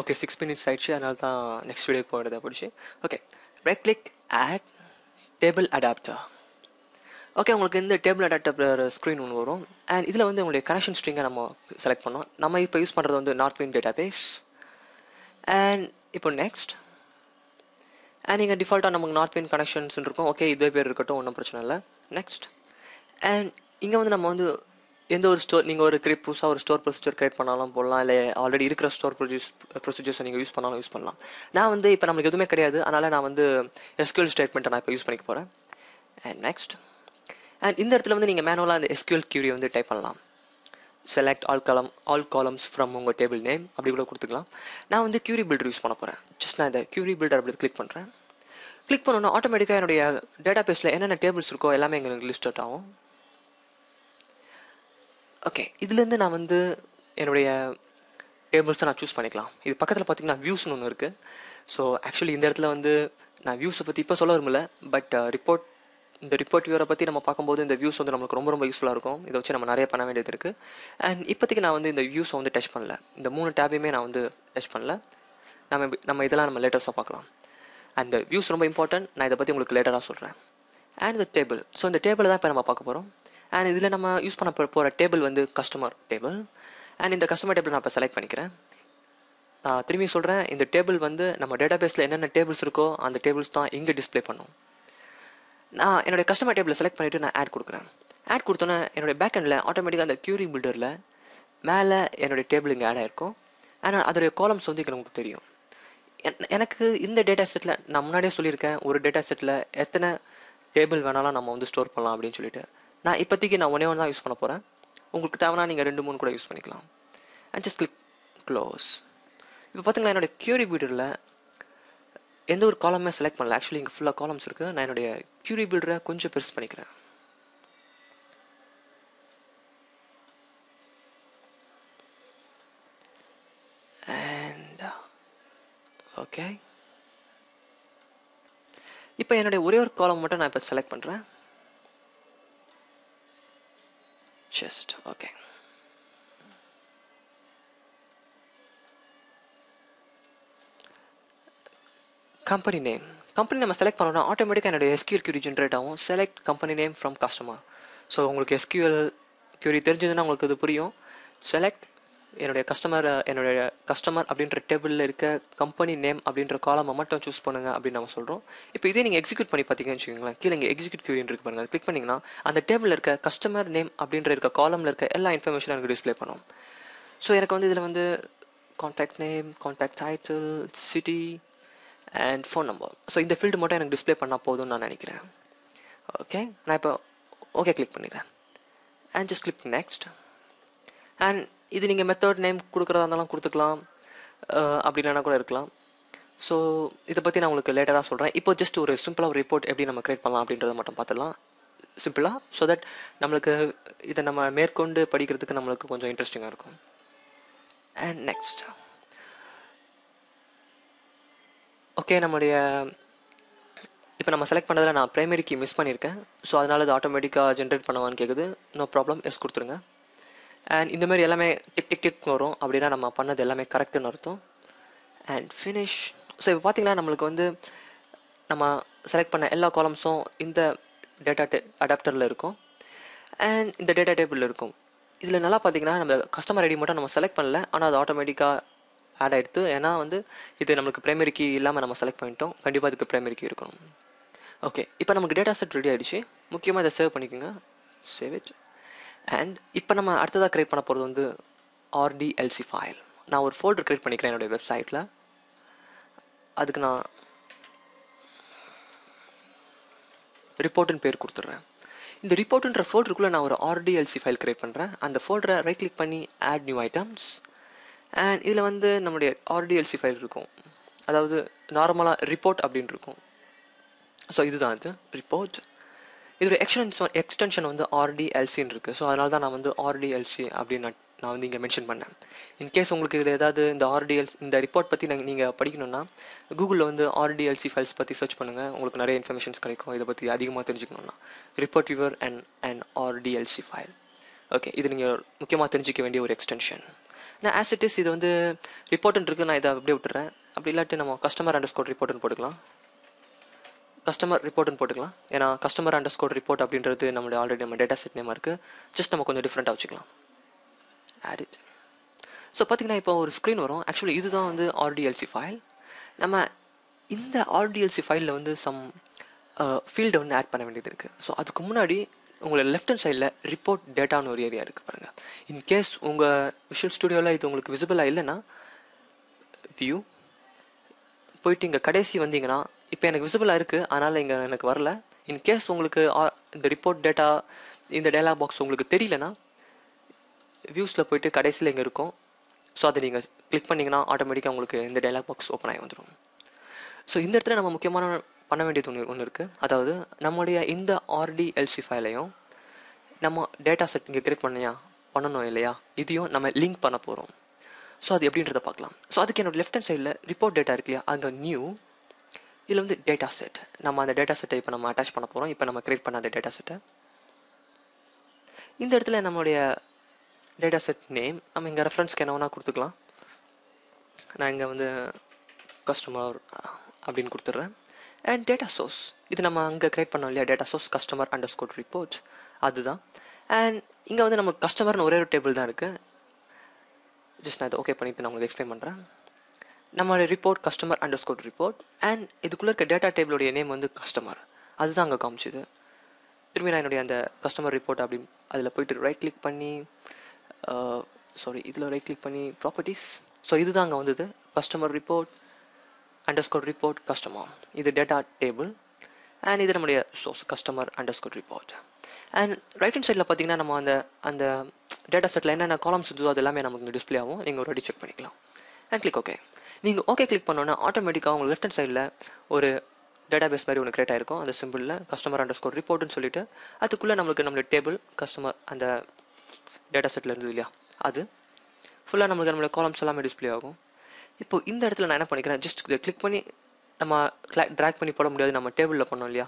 Okay six minutes ஆயிடுச்சு. அதனால தான் நெக்ஸ்ட் வீடியோ போகிறத பிடிச்சி okay right click add table adapter okay உங்களுக்கு இந்த டேபிள் அடாப்டர் ஸ்க்ரீன் ஒன்று வரும். அண்ட் இதில் வந்து உங்களுடைய கனெக்ஷன் ஸ்ட்ரிங்கை நம்ம செலக்ட் பண்ணோம். நம்ம இப்போ யூஸ் பண்ணுறது வந்து Northwind database and இப்போ நெக்ஸ்ட் அண்ட் நீங்கள் டிஃபால்ட்டாக நமக்கு நார்த் வின் கனெக்ஷன்ஸ் இருக்கும். ஓகே இதே பேர் இருக்கட்டும் ஒன்றும் பிரச்சனை இல்லை. நெக்ஸ்ட் அண்ட் இங்கே வந்து நம்ம வந்து எந்த ஒரு ஸ்டோர் நீங்கள் ஒரு கிரிப் புதுசாக ஒரு ஸ்டோர் ப்ரொசீஜர் கிரியேட் பண்ணாலும் போடலாம் இல்லை ஆல்ரெடி இருக்கிற ஸ்டோர் ப்ரொடியூஸ் ப்ரொசீஜர்ஸை நீங்கள் யூஸ் பண்ணாலும் யூஸ் பண்ணலாம். நான் வந்து இப்போ நம்மளுக்கு எதுவுமே கிடையாது அதனால் நான் வந்து எஸ்கியூஎல் ஸ்டேட்மெண்ட்டை நான் இப்போ யூஸ் பண்ணிக்க போகிறேன் அண்ட் நெக்ஸ்ட் அண்ட் இந்த இடத்துல வந்து நீங்கள் மேனுவலாக அந்த எஸ்கியூஎல் கியூரி வந்து டைப் பண்ணலாம். Select all column all columns from உங்கள் டேபிள் நேம் அப்படி கூட கொடுத்துக்கலாம். நான் வந்து கியூரி பில்டர் யூஸ் பண்ண போகிறேன் ஜஸ்ட் நான் இந்த கியூரி பில்டர் அப்படி கிளிக் பண்ணுறேன் கிளிக் பண்ணோன்னா ஆட்டோமேட்டிக்காக என்னுடைய டேட்டா பேஸில் என்னென்ன டேபிள்ஸ் இருக்கோ எல்லாமே எங்களுக்கு லிஸ்ட் அவுட் ஆகும். ஓகே இதுலேருந்து நான் வந்து என்னுடைய டேபிள்ஸை நான் சூஸ் பண்ணிக்கலாம். இது பக்கத்தில் பார்த்தீங்கன்னா வியூஸ்னு ஒன்று இருக்குது ஸோ ஆக்சுவலி இந்த இடத்துல வந்து நான் வியூஸை பற்றி இப்போ சொல்ல விரும்பல. பட் ரிப்போர்ட் uh, இந்த ரிப்போர்ட் வியூரை பற்றி நம்ம பார்க்கும்போது இந்த வியூஸ் வந்து நம்மளுக்கு ரொம்ப ரொம்ப யூஸ்ஃபுல்லாக இருக்கும். இதை வச்சு நம்ம நிறைய பண்ண வேண்டியது இருக்குது அண்ட் இப்போதைக்கு நான் வந்து இந்த வியூஸை வந்து டச் பண்ணல. இந்த மூணு டேபையுமே நான் வந்து டச் பண்ணல. நம்ம நம்ம இதெல்லாம் நம்ம லேட்டர்ஸாக பார்க்கலாம். அந்த வியூஸ் ரொம்ப இம்பார்ட்டன்ட் நான் இதை பற்றி உங்களுக்கு லேட்டராக சொல்கிறேன் அண்ட் இந்த டேபிள் ஸோ இந்த டேபிள் தான் இப்போ நம்ம பார்க்க போகிறோம் அண்ட் இதில் நம்ம யூஸ் பண்ண போகிற டேபிள் வந்து கஸ்டமர் டேபிள் அண்ட் இந்த கஸ்டமர் டேபிள் நான் இப்போ செலக்ட் பண்ணிக்கிறேன். நான் திரும்பி சொல்கிறேன் இந்த டேபிள் வந்து நம்ம டேட்டா பேஸில் என்னென்ன டேபிள்ஸ் இருக்கோ அந்த டேபிள்ஸ் தான் இங்கே டிஸ்ப்ளே பண்ணும். நான் என்னுடைய கஸ்டமர் டேபிளை செலக்ட் பண்ணிவிட்டு நான் ஆட் கொடுக்குறேன். ஆட் கொடுத்தோன்னே என்னுடைய பேக்கெண்டில் ஆட்டோமேட்டிக்காக அந்த க்யூரி பில்டரில் மேலே என்னுடைய டேபிள் இங்கே ஆட் ஆயிருக்கும். ஆனால் அதோடைய காலம்ஸ் வந்து இங்கே நமக்கு தெரியும். என்- எனக்கு இந்த டேட்டா செட்டில் நான் முன்னாடியே சொல்லியிருக்கேன். ஒரு டேட்டா செட்டில் எத்தனை டேபிள் வேணாலும் நம்ம வந்து ஸ்டோர் பண்ணலாம் அப்படின்னு சொல்லிட்டு. நான் இப்போதைக்கு நான் ஒன்றே ஒன்று தான் யூஸ் பண்ண போகிறேன் உங்களுக்கு தேவைன்னா நீங்கள் ரெண்டு மூணு கூட யூஸ் பண்ணிக்கலாம். அண்ட் ஜஸ்ட் கிளிக் க்ளோஸ் இப்போ பார்த்தீங்களா என்னோட கியூரி பில்டரில் எந்த ஒரு காலமே செலக்ட் பண்ணல. ஆக்சுவலி இங்கே ஃபுல்லாக காலம்ஸ் இருக்குது நான் என்னுடைய கியூரி பில்டரை கொஞ்சம் பெருசு பண்ணிக்கிறேன். அண்ட் ஓகே இப்போ என்னுடைய ஒரே ஒரு காலம் மட்டும் நான் இப்போ செலக்ட் பண்ணுறேன் chest. Okay. Company name company நம்ம செலக்ட் பண்ணோம்னா ஆட்டோமேட்டிக்காக என்னோடய எஸ்கியூஎல் கியூரி ஜென்ரேட் ஆகும் select company name from customer so உங்களுக்கு எஸ்கியூஎல் கியூரி தெரிஞ்சதுன்னா உங்களுக்கு இது புரியும் செலக்ட் என்னுடைய கஸ்டமர் என்னுடைய கஸ்டமர் அப்படின்ற டேபிளில் இருக்க கம்பெனி நேம் அப்படின்ற காலமை மட்டும் சூஸ் பண்ணுங்க அப்படின்னு நம்ம சொல்கிறோம் இப்போ இதே நீங்கள் எக்ஸிக்யூட் பண்ணி பார்த்தீங்கன்னு வச்சுக்கோங்களேன் கீழே இங்கே எக்ஸிக்யூட் கியூரின் இருக்கு பாருங்கள் கிளிக் பண்ணிங்கன்னா அந்த டேபிளில் இருக்க கஸ்டமர் நேம் அப்படின்ற இருக்க காலமில் இருக்க எல்லா இன்ஃபர்மேஷனும் எனக்கு டிஸ்ப்ளே பண்ணும். ஸோ எனக்கு வந்து இதில் வந்து contact name contact title city and phone number so இந்த ஃபீல்டு மட்டும் எனக்கு டிஸ்ப்ளே பண்ணால் போதும்னு நான் நினைக்கிறேன். ஓகே நான் இப்போ ஓகே கிளிக் பண்ணிக்கிறேன். And just click next and இது நீங்கள் மெத்தட் நேம் கொடுக்குறதா இருந்தாலும் கொடுத்துக்கலாம். அப்படி இல்லைனா கூட இருக்கலாம். ஸோ இதை பற்றி நான் உங்களுக்கு லேட்டராக சொல்கிறேன் இப்போ ஜஸ்ட் ஒரு சிம்பிளாக ஒரு ரிப்போர்ட் எப்படி நம்ம கிரியேட் பண்ணலாம் அப்படின்றத மட்டும் பார்த்துடலாம். சிம்பிளாக ஸோ தட் நம்மளுக்கு இதை நம்ம மேற்கொண்டு படிக்கிறதுக்கு நம்மளுக்கு கொஞ்சம் இன்ட்ரெஸ்டிங்காக இருக்கும். அண்ட் நெக்ஸ்ட் ஓகே நம்முடைய இப்போ நம்ம செலக்ட் பண்ணதில் நான் ப்ரைமரிக்கு கீ மிஸ் பண்ணியிருக்கேன். ஸோ அதனால் இது ஆட்டோமேட்டிக்காக ஜென்ரேட் பண்ணுவான்னு கேட்குது நோ ப்ராப்ளம் எஸ் கொடுத்துருங்க. அண்ட் இந்த மாதிரி எல்லாமே டிக் டிக் டிக் வரும். அப்படின்னா நம்ம பண்ணது எல்லாமே கரெக்டுன்னு அர்த்தம். அண்ட் ஃபினிஷ் ஸோ இப்போ பார்த்தீங்கன்னா நம்மளுக்கு வந்து நம்ம செலக்ட் பண்ண எல்லா காலம்ஸும் இந்த டேட்டா டே அடாப்டரில் இருக்கும். அண்ட் இந்த டேட்டா டேபிளில் இருக்கும். இதில் நல்லா பார்த்தீங்கன்னா நம்ம கஸ்டமர் ஐடி மட்டும் நம்ம செலக்ட் பண்ணல. ஆனால் அது ஆட்டோமேட்டிக்காக ஆட் ஆகிடுது ஏன்னா வந்து இது நம்மளுக்கு பிரைமரி கீ இல்லாமல் நம்ம செலக்ட் பண்ணிட்டோம். கண்டிப்பாக இதுக்கு பிரைமரி கீ இருக்கணும். ஓகே இப்போ நமக்கு டேட்டா செட் ரெடி ஆகிடுச்சு முக்கியமாக இதை சேவ் பண்ணிக்கோங்க. சேவ் இட் அண்ட் இப்போ நம்ம அடுத்ததாக க்ரியேட் பண்ண போகிறது வந்து ஆர்டிஎல்சி ஃபைல் நான் ஒரு ஃபோல்டர் க்ரியேட் பண்ணிக்கிறேன் என்னுடைய வெப்சைட்டில் அதுக்கு நான் ரிப்போர்ட்டுன்னு பேர் கொடுத்துட்றேன். இந்த ரிப்போர்ட்டுன்ற ஃபோல்டருக்குள்ளே நான் ஒரு ஆர்டிஎல்சி ஃபைல் க்ரியேட் பண்ணுறேன் அந்த ஃபோல்டரை ரைட் கிளிக் பண்ணி ஆட் நியூ ஐட்டம்ஸ் அண்ட் இதில் வந்து நம்முடைய ஆர்டிஎல்சி ஃபைல் இருக்கும். அதாவது நார்மலாக ரிப்போர்ட் அப்படின்னு இருக்கும். ஸோ இதுதான் இது. ரிப்போர்ட் இதோட எக்ஸ்டென்ஷன் எக்ஸ்டென்ஷன் வந்து ஆர்டிஎல்சின்னு இருக்குது ஸோ அதனால தான் நான் வந்து ஆர்டிஎல்சி அப்படின்னு நான் நான் வந்து இங்கே மென்ஷன் பண்ணேன். இன்கேஸ் உங்களுக்கு இதில் ஏதாவது இந்த ஆர்டிஎல்ஸ் இந்த ரிப்போர்ட் பற்றி நாங்கள் நீங்கள் படிக்கணும்னா கூகுளில் வந்து ஆர்டிஎல்சி ஃபைல்ஸ் பற்றி சர்ச் பண்ணுங்கள் உங்களுக்கு நிறைய இன்ஃபர்மேஷன்ஸ் கிடைக்கும். இதை பற்றி அதிகமாக தெரிஞ்சுக்கணும்னா. Report viewer and and RDLC file okay இது நீங்கள் முக்கியமாக தெரிஞ்சிக்க வேண்டிய ஒரு எக்ஸ்டென்ஷன் நான் ஆஸ் இட் இஸ் இது வந்து ரிப்போர்ட்னு இருக்குது நான் இதை அப்படியே விட்டுறேன். அப்படி இல்லாட்டி நம்ம கஸ்டமர் அண்டர் ஸ்கோர் ரிப்போர்ட்னு போட்டுக்கலாம். கஸ்டமர் ரிப்போர்ட்னு போட்டுக்கலாம். ஏன்னா கஸ்டமர் அண்டர் ஸ்கோர் ரிப்போர்ட் அப்படின்றது நம்மளுடைய ஆல்ரெடி நம்ம டேட்டா செட் நேமாக இருக்குது ஜஸ்ட் நம்ம கொஞ்சம் டிஃப்ரெண்ட்டாக வச்சுக்கலாம். ஆட் இட் ஸோ பார்த்தீங்கன்னா இப்போ ஒரு ஸ்க்ரீன் வரும். ஆக்சுவலி இதுதான் வந்து ஆர்டிஎல்சி ஃபைல் நம்ம இந்த ஆர்டிஎல்சி ஃபைலில் வந்து சம் ஃபீல்டை வந்து ஆட் பண்ண வேண்டியது இருக்குது ஸோ அதுக்கு முன்னாடி உங்களை லெஃப்ட் ஹண்ட் சைடில் ரிப்போர்ட் டேட்டான்னு ஒரு ஏரியா இருக்குது பாருங்கள் இன்கேஸ் உங்கள் விஷுவல் ஸ்டுடியோவில் இது உங்களுக்கு விசிபிளாக இல்லைன்னா வியூ போயிட்டு இங்கே கடைசி வந்தீங்கன்னா இப்போ எனக்கு விசிபிளாக இருக்குது அதனால் இங்கே எனக்கு வரல. இன்கேஸ் உங்களுக்கு ஆ- இந்த ரிப்போர்ட் டேட்டா இந்த டேலாக் பாக்ஸ் உங்களுக்கு தெரியலனா வியூஸில் போயிட்டு கடைசியில் இங்கே இருக்கும். ஸோ அதை நீங்கள் கிளிக் பண்ணிங்கன்னா ஆட்டோமேட்டிக்காக உங்களுக்கு இந்த டேலாக் பாக்ஸ் ஓப்பன் ஆகி வந்துடும் ஸோ இந்த இடத்துல நம்ம முக்கியமான பண்ண வேண்டியது ஒன்று ஒன்று இருக்குது அதாவது நம்முடைய இந்த ஆர்டிஎல்சி ஃபைலையும் நம்ம டேட்டா செட் இங்கே கிரியேட் பண்ணியா பண்ணணும் இல்லையா? இதையும் நம்ம லிங்க் பண்ண போகிறோம் ஸோ அது எப்படின்றத பார்க்கலாம். ஸோ அதுக்கு என்னோட லெஃப்ட் ஹேண்ட் சைடில் ரிப்போர்ட் டேட்டா இருக்கு இல்லையா? அங்கே நியூ இதில் வந்து டேட்டா செட் நம்ம அந்த டேட்டா செட்டை இப்போ நம்ம அட்டாச் பண்ண போகிறோம் இப்போ நம்ம கிரியேட் பண்ண அந்த டேட்டா செட்டை இந்த இடத்துல நம்மளுடைய டேட்டா செட் நேம் நம்ம இங்கே ரெஃபரன்ஸ்க்கு என்ன வேணால் கொடுத்துக்கலாம். நான் இங்கே வந்து கஸ்டமர் அப்படின்னு கொடுத்துட்றேன் அண்ட் டேட்டா சோர்ஸ் இது நம்ம அங்கே கிரியேட் பண்ணோம் இல்லையா? Data source customer underscore report அதுதான். அண்ட் இங்கே வந்து நம்ம கஸ்டமர்னு ஒரே ஒரு டேபிள் தான் இருக்குது ஜஸ்ட் நான் இதை ஓகே பண்ணிட்டு நான் உங்களுக்கு எக்ஸ்பிளைன் பண்ணுறேன் நம்மளோட report customer underscore report and இதுக்குள்ளே இருக்க டேட்டா டேபிளுடைய நேம் வந்து கஸ்டமர் அதுதான் அங்கே காமிச்சிது. திரும்பி நான் என்னுடைய அந்த கஸ்டமர் ரிப்போர்ட் அப்படி அதில் போயிட்டு ரைட் கிளிக் பண்ணி சாரி இதில் ரைட் கிளிக் பண்ணி ப்ராப்பர்ட்டிஸ் ஸோ இதுதான் அங்கே வந்தது. Customer report underscore report customer இது டேட்டா டேபிள் அண்ட் இது நம்முடைய source customer underscore report and right hand சைடில் பார்த்தீங்கன்னா நம்ம அந்த அந்த டேட்டா செட்டில் என்னென்ன காலம்ஸ் இருந்ததோ அது எல்லாமே நமக்கு டிஸ்ப்ளே ஆகும் நீங்கள் ஒரு ரெடி செக் பண்ணிக்கலாம். அண்ட் கிளிக் ஓகே நீங்கள் ஓகே கிளிக் பண்ணோன்னா ஆட்டோமேட்டிக்காக உங்களுக்கு லெஃப்ட் ஹண்ட் சைடில் ஒரு டேட்டா பேஸ் மாதிரி ஒன்று கிரியேட் ஆயிருக்கும். அந்த சிம்பிளில் கஸ்டமர் அண்டர் ஸ்கோர் ரிப்போர்ட்னு சொல்லிட்டு அதுக்குள்ளே நம்மளுக்கு நம்மளோட டேபிள் கஸ்டமர் அந்த டேட்டா செட்டில் இருந்தது இல்லையா? அது ஃபுல்லாக நம்மளுக்கு நம்மளோட காலம்ஸ் எல்லாமே டிஸ்ப்ளே ஆகும். இப்போ இந்த இடத்துல நான் என்ன பண்ணிக்கிறேன்? ஜஸ்ட் இதை கிளிக் பண்ணி நம்ம ட்ராக் பண்ணி போட முடியாது. நம்ம டேபிளில் பண்ணோம் இல்லையா?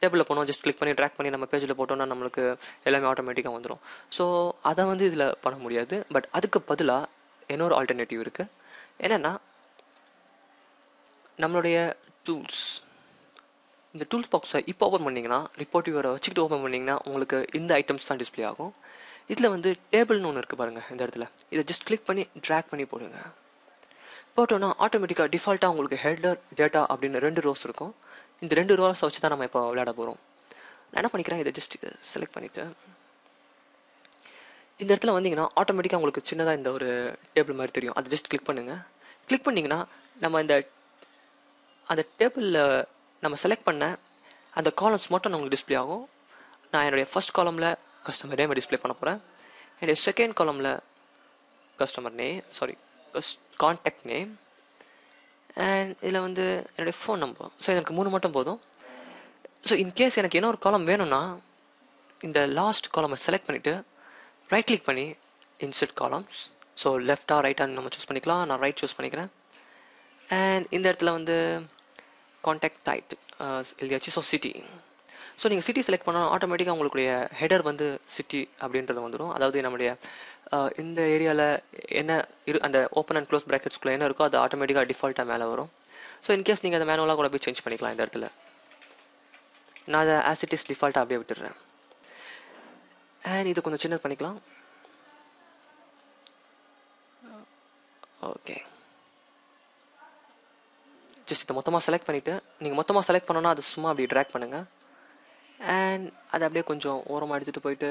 டேபிளில் போனோம் ஜஸ்ட் கிளிக் பண்ணி ட்ராக் பண்ணி நம்ம பேஜில் போட்டோம்னா நம்மளுக்கு எல்லாமே ஆட்டோமேட்டிக்காக வந்துடும் ஸோ அதை வந்து இதில் பண்ண முடியாது. பட் அதுக்கு பதிலாக இன்னொரு ஆல்டர்னேட்டிவ் இருக்குது என்னென்னா நம்மளுடைய டூல்ஸ் இந்த டூல்ஸ் பாக்ஸை இப்போ ஓப்பன் பண்ணிங்கன்னா ரிப்போர்ட் வியூவரை வச்சுக்கிட்டு ஓப்பன் பண்ணிங்கன்னா உங்களுக்கு இந்த ஐட்டம்ஸ் தான் டிஸ்ப்ளே ஆகும். இதில் வந்து டேபிள்னு ஒன்று இருக்குது பாருங்கள் இந்த இடத்துல. இதை ஜஸ்ட் கிளிக் பண்ணி ட்ராக் பண்ணி போடுங்க. போட்டோன்னா ஆட்டோமேட்டிக்காக டிஃபால்ட்டாக உங்களுக்கு ஹெடர் டேட்டா அப்படின்னு ரெண்டு ரோஸ் இருக்கும். இந்த ரெண்டு ரோஸை வச்சு தான் நம்ம இப்போ விளையாட போகிறோம் நான் என்ன பண்ணிக்கிறேன்? இதை ஜஸ்ட் செலக்ட் பண்ணிவிட்டு இந்த இடத்துல வந்தீங்கன்னா ஆட்டோமேட்டிக்காக உங்களுக்கு சின்னதாக இந்த ஒரு டேபிள் மாதிரி தெரியும். அதை ஜஸ்ட் கிளிக் பண்ணுங்கள் கிளிக் பண்ணிங்கன்னா நம்ம இந்த அந்த டேபிளில் நம்ம செலக்ட் பண்ண அந்த காலம்ஸ் மட்டும் நமக்கு டிஸ்ப்ளே ஆகும். நான் என்னுடைய ஃபர்ஸ்ட் காலமில் கஸ்டமர் நேம் டிஸ்ப்ளே பண்ண போகிறேன் என்னுடைய second காலமில் customer name sorry contact name and இதில் வந்து என்னுடைய ஃபோன் நம்பர் ஸோ எனக்கு மூணு மட்டும் போதும். ஸோ இன்கேஸ் எனக்கு என்ன ஒரு காலம் வேணும்னா இந்த லாஸ்ட் காலமை செலக்ட் பண்ணிவிட்டு ரைட் கிளிக் பண்ணி இன்சர்ட் காலம்ஸ் ஸோ லெஃப்டா ரைட்டான்னு நம்ம சூஸ் பண்ணிக்கலாம். நான் ரைட் சூஸ் பண்ணிக்கிறேன். அண்ட் இந்த இடத்துல வந்து காண்டாக்ட் டைட் எழுதியாச்சு ஸோ சிட்டி ஸோ நீங்கள் சிட்டி செலக்ட் பண்ணால் ஆட்டோமேட்டிக்காக உங்களுடைய ஹெடர் வந்து சிட்டி அப்படின்றது வந்துடும் அதாவது நம்முடைய uh, இந்த ஏரியாவில் என்ன இரு அந்த ஓப்பன் அண்ட் க்ளோஸ் ப்ராக்கெட்ஸ்குள்ளே என்ன இருக்கோ அது ஆட்டோமேட்டிக்காக டிஃபால்ட்டாக மேலே வரும். ஸோ இன்கேஸ் நீங்கள் அதை மேனுவலாக கூட போய் சேஞ்ச் பண்ணிக்கலாம் இந்த இடத்துல. நான் அதை ஆஸ் இட் இஸ் டிஃபால்ட்டாக அப்படியே விட்டுடுறேன். அண்ட் இது கொஞ்சம் சின்னது பண்ணிக்கலாம். ஓகே ஜஸ்ட் இதை மொத்தமாக செலக்ட் பண்ணிவிட்டு நீங்கள் மொத்தமாக செலக்ட் பண்ணோன்னா அது சும்மா அப்படி ட்ராக் பண்ணுங்கள் அண்ட் அதை அப்படியே கொஞ்சம் ஓரமாக எடுத்துகிட்டு போயிட்டு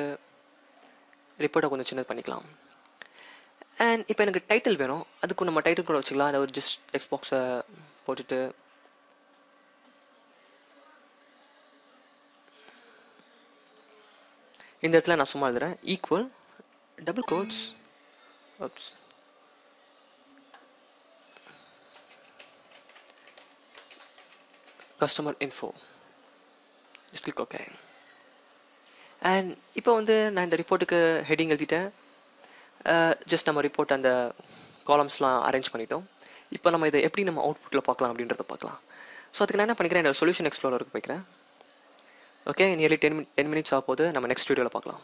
ரிப்போர்ட்டை கொஞ்சம் சின்னது பண்ணிக்கலாம். அண்ட் இப்போ எனக்கு டைட்டில் வேணும். அதுக்கு நம்ம டைட்டில் கூட வச்சுக்கலாம். அதை ஒரு ஜஸ்ட் டெக்ஸ்ட் பாக்ஸை போட்டுட்டு. இந்த இடத்துல நான் சும்மா எழுதுறேன். Equal double quotes oops customer info just click okay and இப்போ வந்து நான் இந்த ரிப்போர்ட்டுக்கு ஹெட்டிங் எழுதிட்டேன். ஜஸ்ட் நம்ம ரிப்போர்ட் அந்த காலம்ஸ்லாம் அரேஞ்ச் பண்ணிட்டோம். இப்போ நம்ம இதை எப்படி நம்ம அவுட்புட்டில் பார்க்கலாம் அப்படின்றத பார்க்கலாம். ஸோ அதுக்கு நான் என்ன பண்ணிக்கிறேன்? என்னோட சொல்யூஷன் எக்ஸ்ப்ளோரருக்கு போய்க்கிறேன். Okay nearly ten ten minutes ஆக போது நம்ம நெக்ஸ்ட் வீடியோவில் பார்க்கலாம்.